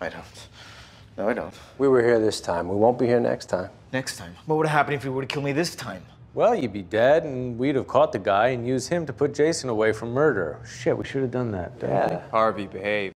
I don't. No, I don't. We were here this time. We won't be here next time. Next time. What would have happened if you were to kill me this time? Well, you'd be dead, and we'd have caught the guy and used him to put Jason away from murder. Shit, we should have done that. Yeah. Harvey, behave.